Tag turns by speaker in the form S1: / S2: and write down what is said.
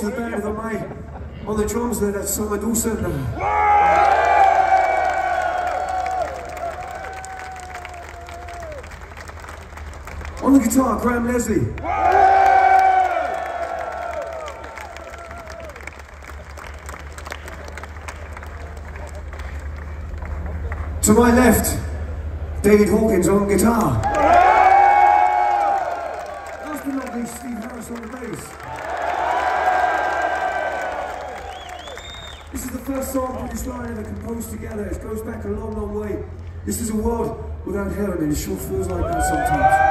S1: the band of the On the drums there, that's Simon Dawson. On the guitar, Grahame Leslie. To my left, David Hawkins on guitar. Last but not least, Steve Harris on the bass. This is the first song British Lion ever composed together. It goes back a long, long way. This is a world without Heaven, and it sure feels like that sometimes.